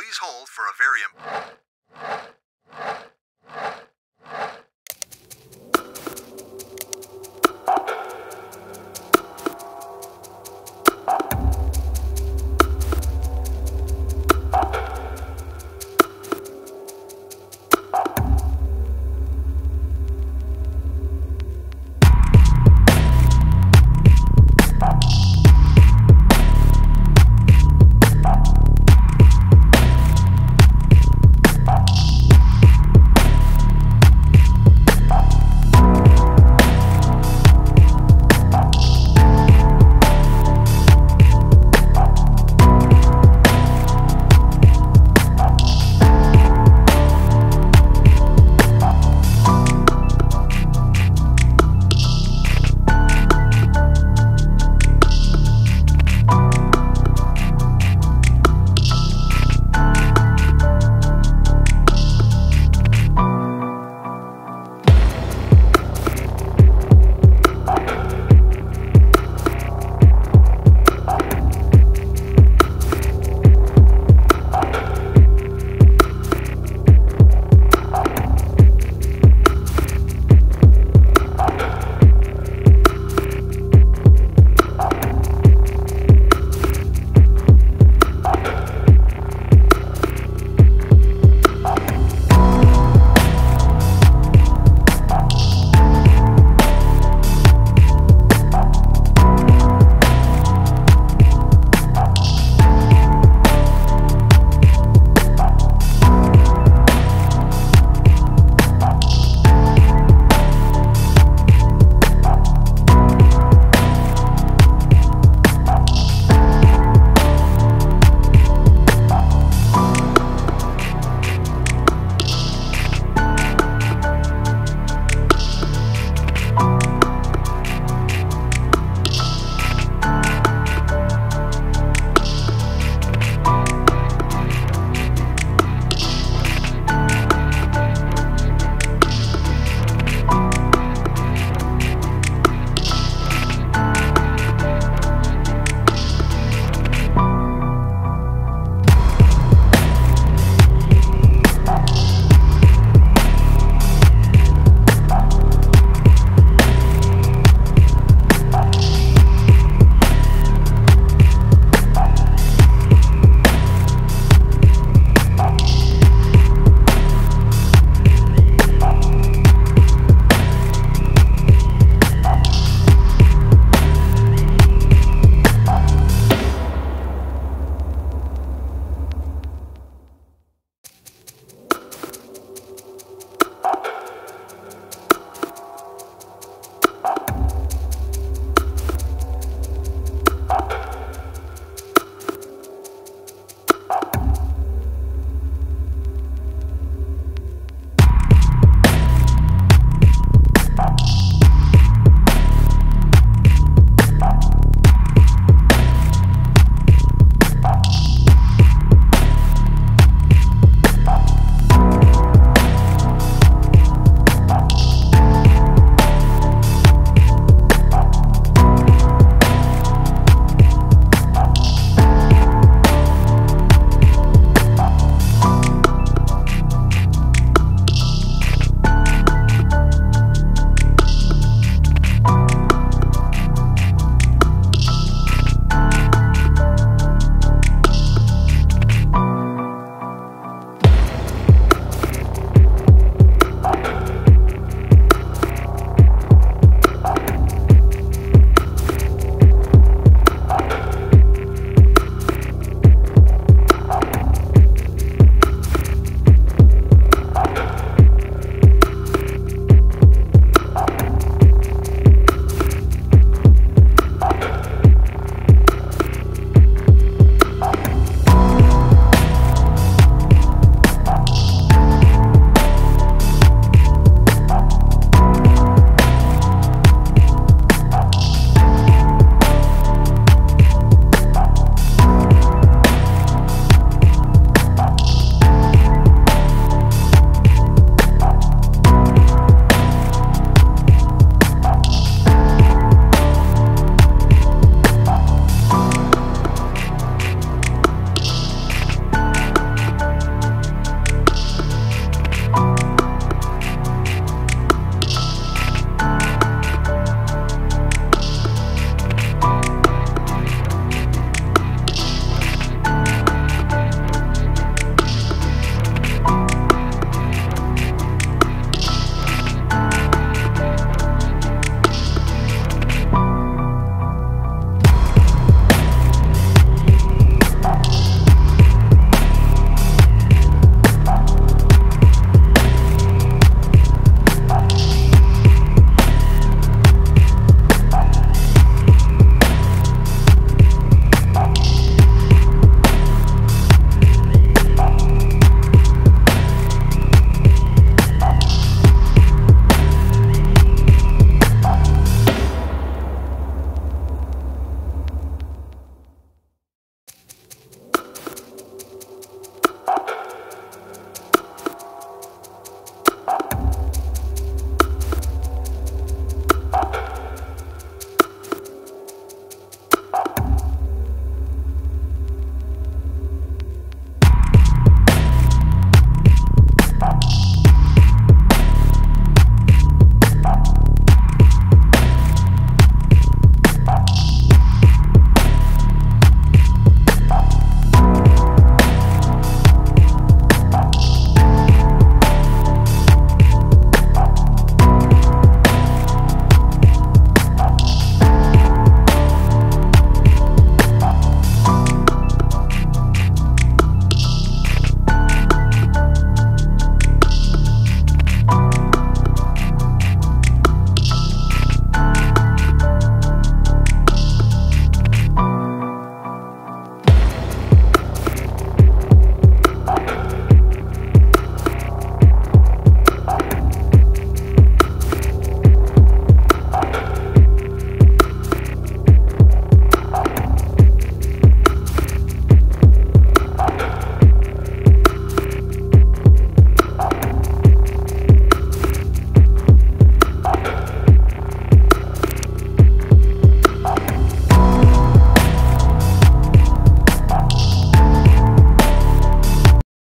Please hold for a very. important...